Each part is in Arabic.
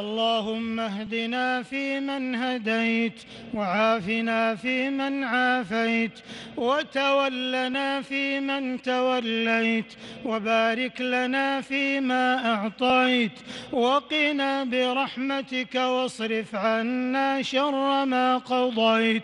اللهم اهدنا فيمن هديت وعافنا فيمن عافيت وتولنا فيمن توليت وبارك لنا فيما أعطيت وقنا برحمتك واصرف عنا شر ما قضيت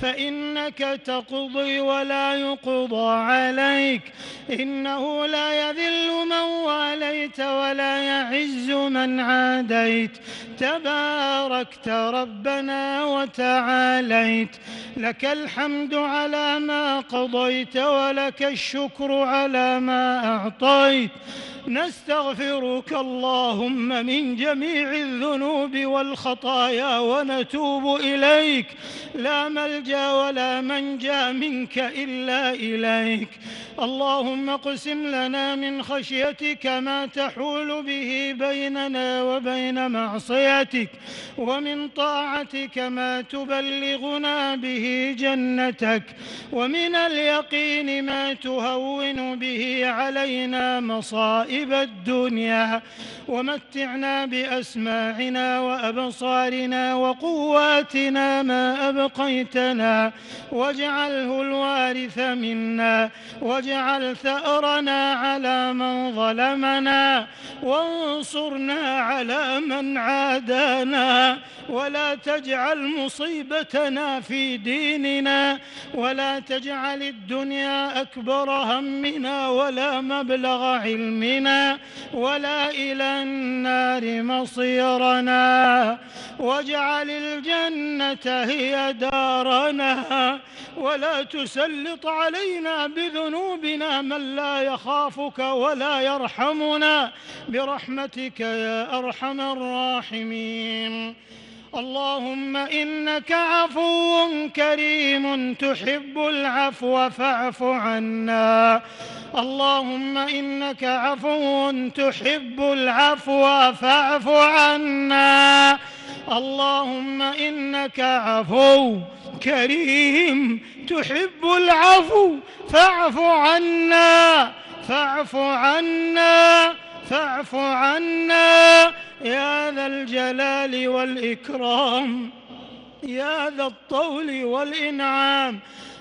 فإنك تقضي ولا يقضى عليك إنه لا يذل من واليت ولا يعز من عاديت تباركت ربنا وتعاليت. لك الحمد على ما قضيت ولك الشكر على ما أعطيت. نستغفرك اللهم من جميع الذنوب والخطايا ونتوب إليك. لا ملجأ ولا منجأ منك إلا إليك. اللهم اقسم لنا من خشيتك ما تحول به بيننا وبين معصيتك ومن طاعتك ما تبلغنا به جنتك ومن اليقين ما تهون به علينا مصائب الدنيا ومتعنا بأسماعنا وأبصارنا وقواتنا ما أبقيتنا واجعله الوارث منا واجعل ثأرنا على من ظلمنا وانصرنا على من عادانا ولا تجعل مصيبتنا في ديننا ولا تجعل الدنيا أكبر همنا ولا مبلغ علمنا ولا إلى النار مصيرنا واجعل الجنة هي دارنا ولا تسلط علينا بذنوبنا من لا يخافك ولا يرحمنا برحمتك يا أرحم الراحمين اللهم إنك عفو كريم تحب العفو فاعف عنا. اللهم إنك عفو تحب العفو فاعف عنا. اللهم إنك عفو كريم تحب العفو فاعف عنا. فاعف عنا. فاعف عنا. يا ذا الجلال والإكرام يا ذا الطول والإنعام.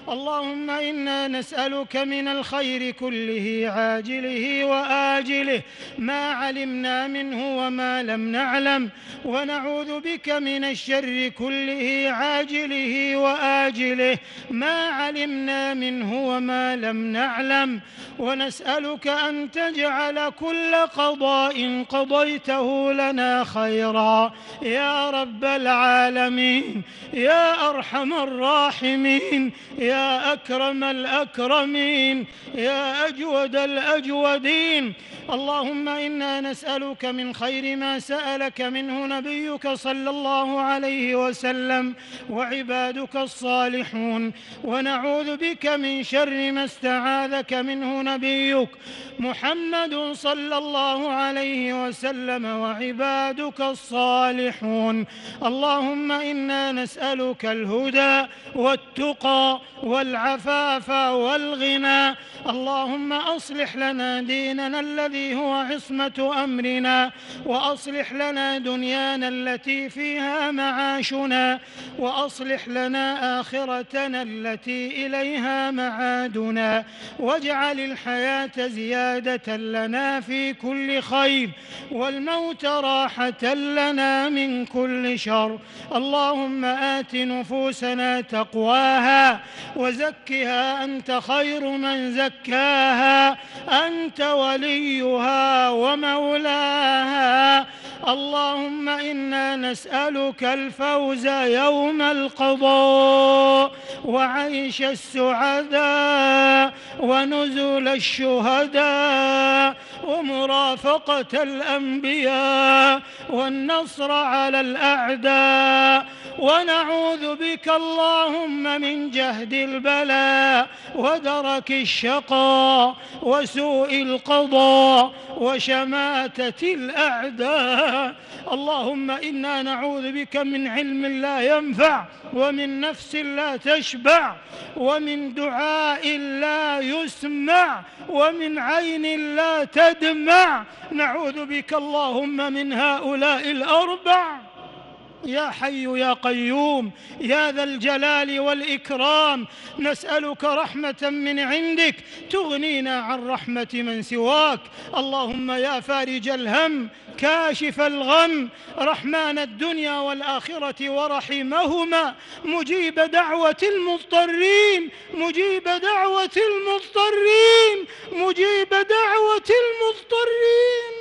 اللهم إنا نسألك من الخير كله عاجله وآجله. ما علمنا منه وما لم نعلم. ونعوذ بك من الشر كله عاجله وآجله. ما علمنا منه وما لم نعلم. ونسألك أن تجعل كل قضاء قضيته لنا خيرا. يا رب العالمين يا أرحم الراحمين يا أكرم الأكرمين يا أجود الأجودين. اللهم إنا نسألك من خير ما سألك منه نبيك صلى الله عليه وسلم وعبادك الصالحون. ونعوذ بك من شر ما استعاذك منه نبيك محمد صلى الله عليه وسلم وعبادك الصالحون. اللهم إنا نسألك الهدى والتقى والعفاف والغنى. اللهم أصلح لنا ديننا الذي هو عصمة أمرنا وأصلح لنا دنيانا التي فيها معاشنا وأصلح لنا آخرتنا التي إليها معادنا. واجعل الحياة زيادة لنا في كل خير والموت راحة لنا من كل شر. اللهم آت نفوسنا تقواها وزكها أنت خير من زكاها أنت وليها ومولاها. اللهم إنا نسألك الفوز يوم القضاء وعيش السعداء ونزول الشهداء ومرافقة الأنبياء والنصر على الأعداء. ونعوذ بك اللهم من جهد البلاء ودرك الشقاء وسوء القضاء وشماتة الأعداء. اللهم إنا نعوذ بك من علم لا ينفع ومن نفس لا تشبع ومن دعاء لا يسمع ومن عين لا تدمع. نعوذ بك اللهم من هؤلاء الأربع. يا حي يا قيوم يا ذا الجلال والإكرام نسألك رحمة من عندك تغنينا عن رحمة من سواك. اللهم يا فارج الهم كاشف الغم رحمن الدنيا والآخرة ورحمهما. مجيب دعوة المضطرين مجيب دعوة المضطرين مجيب دعوة المضطرين.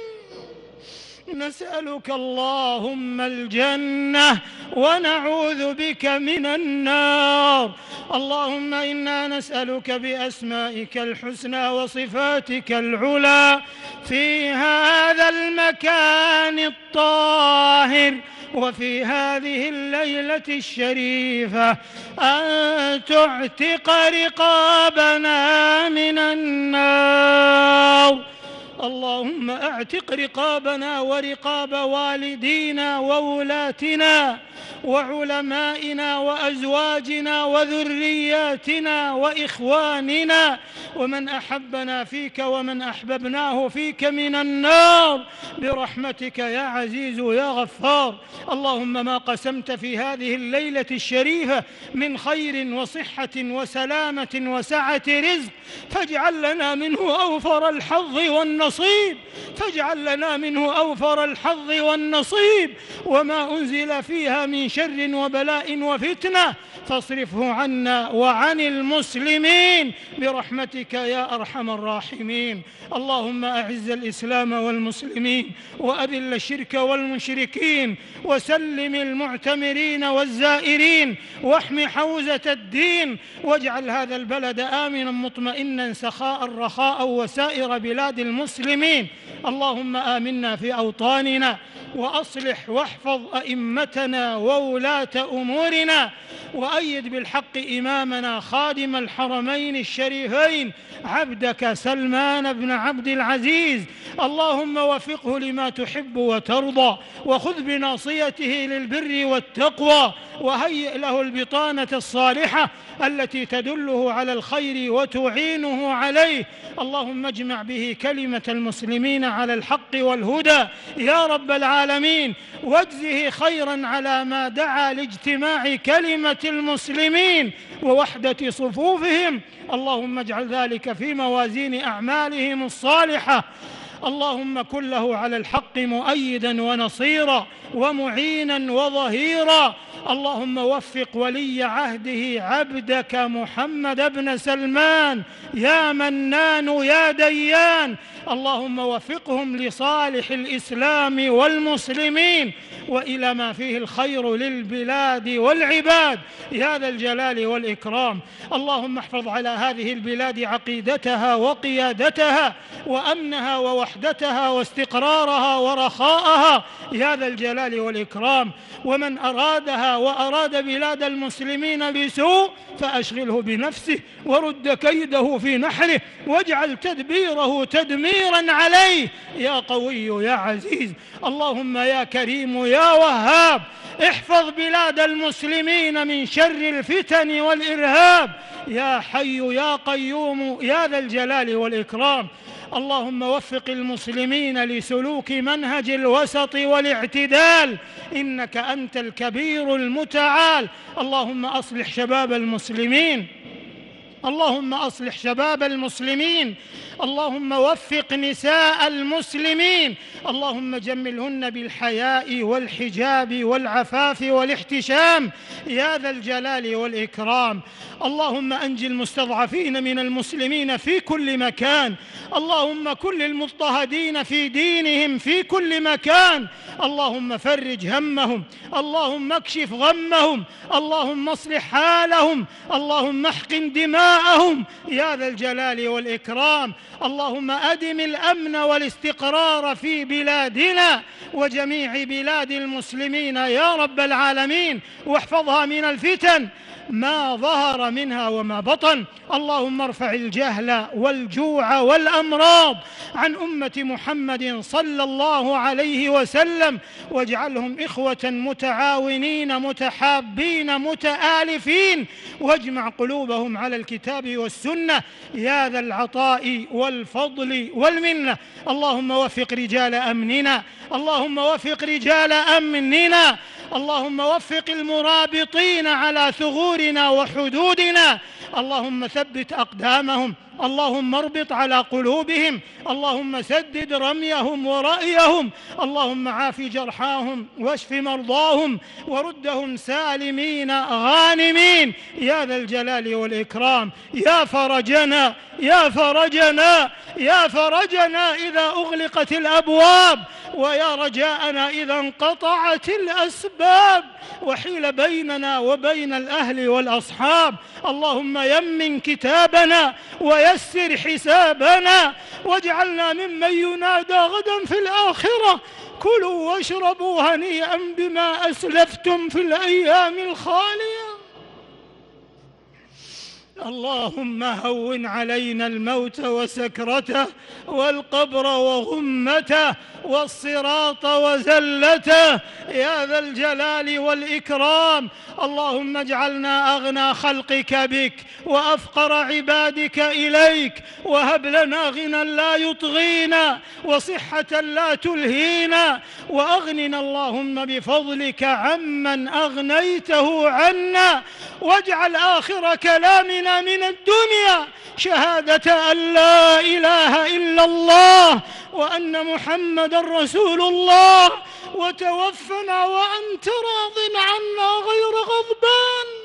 نسألك اللهم الجنة ونعوذ بك من النار. اللهم إنا نسألك بأسمائك الحسنى وصفاتك العلى. في هذا المكان الطاهر وفي هذه الليلة الشريفة أن تعتق رقابنا من النار. اللهم اعتق رقابنا ورقاب والدينا وولاتنا وعلمائنا وأزواجنا وذرياتنا وإخواننا ومن أحبنا فيك ومن أحببناه فيك من النار برحمتك يا عزيز يا غفار. اللهم ما قسمت في هذه الليلة الشريفة من خير وصحة وسلامة وسعة رزق فاجعل لنا منه أوفر الحظ والنصيب فاجعل لنا منه أوفر الحظ والنصيب. وما أنزل فيها من شر وبلاء وفتنة فاصرفه عنا وعن المسلمين. برحمتك يا أرحم الراحمين. اللهم أعز الإسلام والمسلمين وأذل الشرك والمشركين وسلم المعتمرين والزائرين واحم حوزة الدين واجعل هذا البلد آمنا مطمئنا سخاء رخاء وسائر بلاد المسلمين. اللهم آمنا في أوطاننا وأصلح واحفظ أئمتنا وولاة أمورنا. وأيد بالحق إمامنا خادم الحرمين الشريفين عبدك سلمان بن عبد العزيز. اللهم وفقه لما تحب وترضى وخذ بناصيته للبر والتقوى وهيئ له البطانة الصالحة التي تدله على الخير وتعينه عليه. اللهم اجمع به كلمة المسلمين على الحق والهدى. يا رب العالمين واجزه خيرا على ما دعا لاجتماع كلمة المسلمين ووحدة صفوفهم. اللهم اجعل ذلك في موازين أعمالهم الصالحة. اللهم كن له على الحق مؤيدا ونصيرا ومعينا وظهيرا. اللهم وفق ولي عهده عبدك محمد بن سلمان. يا منان يا ديان. اللهم وفقهم لصالح الإسلام والمسلمين. وإلى ما فيه الخير للبلاد والعباد. يا ذا الجلال والإكرام. اللهم احفظ على هذه البلاد عقيدتها وقيادتها وأمنها ووحدتها واستقرارها ورخاءها. يا ذا الجلال والإكرام. ومن أرادها وأراد بلاد المسلمين بسوء فأشغله بنفسه ورد كيده في نحره واجعل تدبيره تدميرا عليه. يا قوي يا عزيز اللهم يا كريم يا وهاب احفظ بلاد المسلمين من شر الفتن والإرهاب. يا حي يا قيوم يا ذا الجلال والإكرام. اللهم وفق المسلمين لسلوك منهج الوسط والاعتدال. إنك أنت الكبير المتعال. اللهم أصلح شباب المسلمين. اللهم أصلح شباب المسلمين. اللهم وفق نساء المسلمين. اللهم جملهن بالحياء والحجاب والعفاف والاحتشام. يا ذا الجلال والإكرام. اللهم انج المستضعفين من المسلمين في كل مكان. اللهم كل المضطهدين في دينهم في كل مكان. اللهم فرج همهم. اللهم اكشف غمهم. اللهم اصلح حالهم. اللهم احقن دماءهم. يا ذا الجلال والإكرام. اللهم أدم الأمن والاستقرار في بلادنا وجميع بلاد المسلمين يا رب العالمين واحفظها من الفتن ما ظهر منها وما بطن. اللهم ارفع الجهل والجوع والأمراض عن أمة محمد صلى الله عليه وسلم واجعلهم إخوة متعاونين متحابين متآلفين. واجمع قلوبهم على الكتاب والسنة. يا ذا العطاء والفضل والمنة. اللهم وفق رجال أمننا. اللهم وفق رجال أمننا. اللهم وفق المرابطين على ثغورنا وحدودنا اللهم ثبت أقدامهم اللهم اربط على قلوبهم اللهم سدد رميهم ورأيهم اللهم عاف جرحاهم واشف مرضاهم وردهم سالمين غانمين. يا ذا الجلال والإكرام يا فرجنا يا فرجنا يا فرجنا إذا أغلقت الأبواب ويا رجاءنا إذا انقطعت الأسباب وحيل بيننا وبين الأهل والأصحاب. اللهم يمن كتابنا ويسر حسابنا واجعلنا ممن ينادى غدا في الآخرة. كلوا واشربوا هنيئا بما أسلفتم في الأيام الخالية. اللهم هون علينا الموت وسكرته والقبر وغمته والصراط وزلته. يا ذا الجلال والإكرام. اللهم اجعلنا أغنى خلقك بك وأفقر عبادك إليك. وهب لنا غنى لا يطغينا وصحة لا تلهينا. وأغننا اللهم بفضلك عمن أغنيته عنا. واجعل آخر كلامنا من الدنيا شهادة أن لا إله إلا الله وأن محمد رسول الله وتوفنا وأنت راض عنا غير غضبان.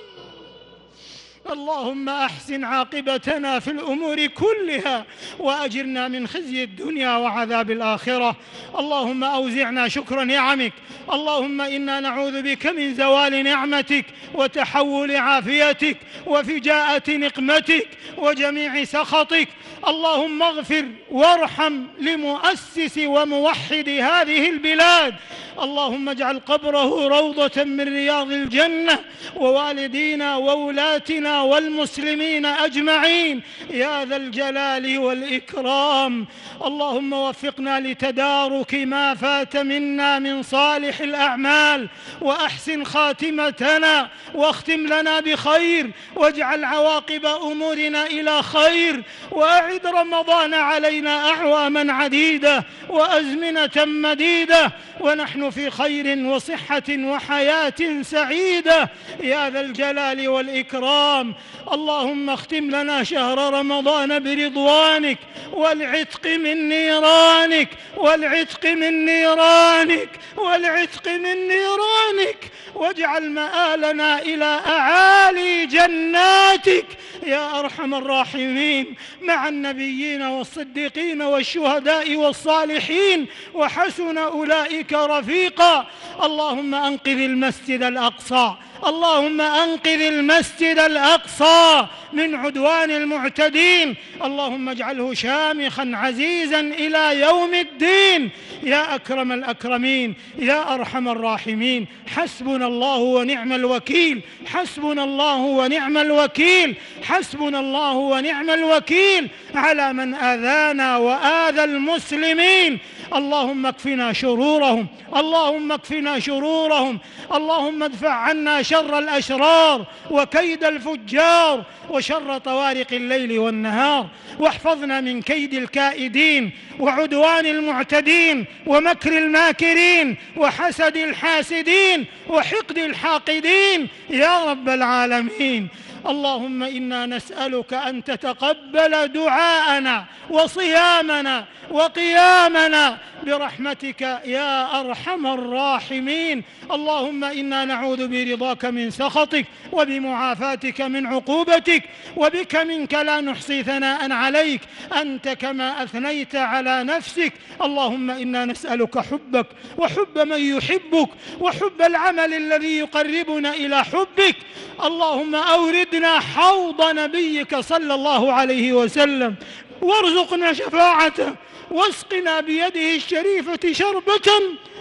اللهم أحسن عاقبتنا في الأمور كلها وأجرنا من خزي الدنيا وعذاب الآخرة. اللهم أوزعنا شكر نعمك. اللهم إنا نعوذ بك من زوال نعمتك وتحول عافيتك وفجاءة نقمتك. وجميع سخطك. اللهم اغفر وارحم لمؤسس وموحد هذه البلاد. اللهم اجعل قبره روضة من رياض الجنة ووالدينا وولاتنا والمسلمين أجمعين. يا ذا الجلال والإكرام. اللهم وفقنا لتدارك ما فات منا من صالح الأعمال. وأحسن خاتمتنا واختم لنا بخير. واجعل عواقب أمورنا إلى خير وأعد رمضان علينا أعواما عديدة وأزمنة مديدة ونحن في خير وصحة وحياة سعيدة. يا ذا الجلال والإكرام اللهم اختم لنا شهر رمضان برضوانك والعتق من نيرانك والعتق من نيرانك والعتق من نيرانك. واجعل مآلنا إلى أعالي جناتك. يا أرحم الراحمين مع النبيين والصديقين والشهداء والصالحين وحسن أولئك رفيقا. اللهم أنقذ المسجد الأقصى. اللهم أنقذ المسجد الأقصى من عدوان المعتدين. اللهم اجعله شامخا عزيزا إلى يوم الدين. يا أكرم الأكرمين يا أرحم الراحمين. حسبنا الله ونعم الوكيل. حسبنا الله ونعم الوكيل. حسبنا الله ونعم الوكيل. على من آذانا وآذى المسلمين. اللهم اكفنا شرورهم اللهم اكفنا شرورهم اللهم ادفع عنا شر الأشرار وكيد الفجار وشر طوارق الليل والنهار واحفظنا من كيد الكائدين وعدوان المعتدين ومكر الماكرين وحسد الحاسدين وحقد الحاقدين يا رب العالمين. اللهم إنا نسألك أن تتقبل دعاءنا وصيامنا وقيامنا برحمتك يا أرحم الراحمين. اللهم إنا نعوذ برضاك من سخطك وبمعافاتك من عقوبتك وبك منك لا نحصي ثناء عليك. أنت كما أثنيت على نفسك. اللهم إنا نسألك حبك وحب من يحبك وحب العمل الذي يقربنا إلى حبك. اللهم أورد أوردنا حوض نبيك صلى الله عليه وسلم. وارزقنا شفاعته. واسقنا بيده الشريفة شربة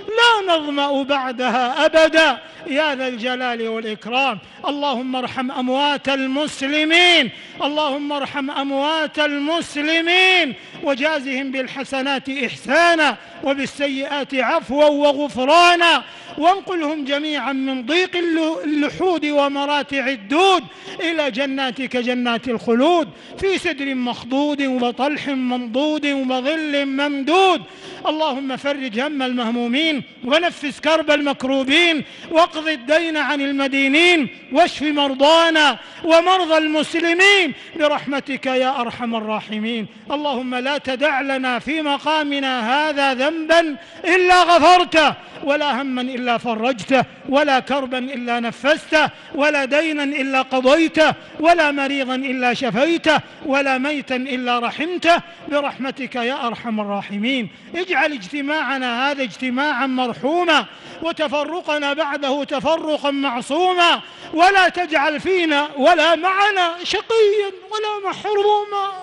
لا نظمأ بعدها أبدا. يا ذا الجلال والإكرام. اللهم ارحم أموات المسلمين. اللهم ارحم أموات المسلمين. وجازهم بالحسنات إحسانا. وبالسيئات عفوا وغفرانا. وانقلهم جميعا من ضيق اللحود ومراتع الدود إلى جناتك جنات الخلود في سدر مخضود وطلح منضود وظل ممدود. اللهم فرج هم المهمومين ونفس كرب المكروبين واقض الدين عن المدينين واشف مرضانا ومرضى المسلمين برحمتك يا أرحم الراحمين. اللهم لا تدع لنا في مقامنا هذا ذنبا إلا غفرته. ولا هما إلا فرجته ولا كربا إلا نفسته ولا دينا إلا قضيته ولا مريضا إلا شفيته ولا ميتا إلا رحمته. برحمتك يا أرحم الراحمين. اجعل اجتماعنا هذا اجتماعا مرحوما وتفرقنا بعده تفرقا معصوما. ولا تجعل فينا ولا معنا شقيا ولا محروما.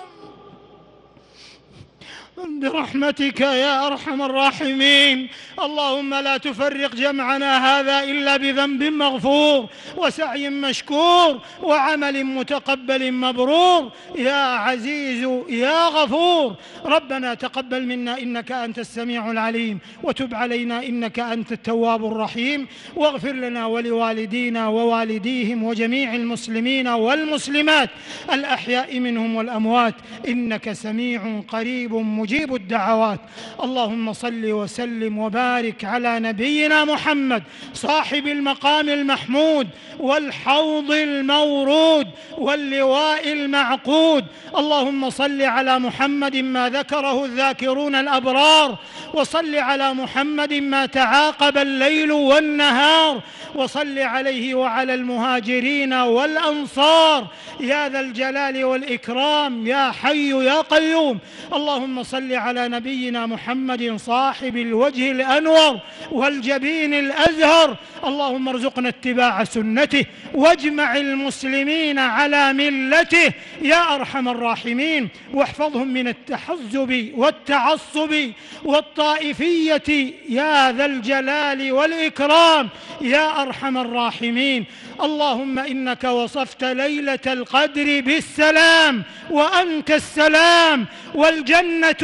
برحمتك يا أرحم الراحمين. اللهم لا تفرق جمعنا هذا إلا بذنب مغفور وسعي مشكور وعمل متقبل مبرور. يا عزيز يا غفور. ربنا تقبل منا إنك أنت السميع العليم وتب علينا إنك أنت التواب الرحيم. واغفر لنا ولوالدينا ووالديهم وجميع المسلمين والمسلمات الأحياء منهم والأموات. إنك سميع قريب مجيب. مجيب الدعوات. اللهم صل وسلم وبارك على نبينا محمد صاحب المقام المحمود والحوض المورود واللواء المعقود. اللهم صل على محمد ما ذكره الذاكرون الأبرار وصل على محمد ما تعاقب الليل والنهار وصل عليه وعلى المهاجرين والأنصار. يا ذا الجلال والإكرام يا حي يا قيوم. اللهم صل على نبينا محمد صاحب الوجه الأنور والجبين الأزهر. اللهم ارزقنا اتباع سنته واجمع المسلمين على ملته. يا أرحم الراحمين واحفظهم من التحزب والتعصب والطائفية. يا ذا الجلال والإكرام. يا أرحم الراحمين اللهم إنك وصفت ليلة القدر بالسلام وأنت السلام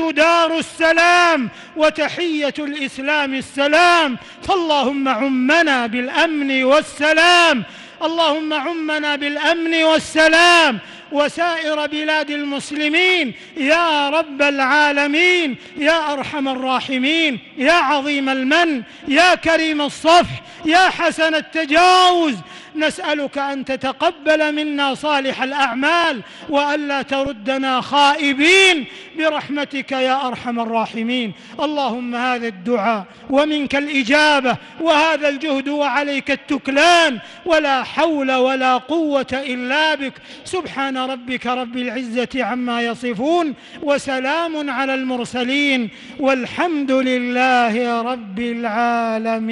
دار السلام وتحية الإسلام السلام. فاللهم عمنا بالأمن والسلام. اللهم عمنا بالأمن والسلام. وسائر بلاد المسلمين يا رب العالمين يا أرحم الراحمين يا عظيم المن يا كريم الصفح يا حسن التجاوز نسألك أن تتقبل منا صالح الأعمال وألا تردنا خائبين برحمتك يا أرحم الراحمين. اللهم هذا الدعاء ومنك الإجابة وهذا الجهد وعليك التكلان. ولا حول ولا قوة إلا بك. سبحان ربك رب العزة عما يصفون وسلام على المرسلين. والحمد لله رب العالمين.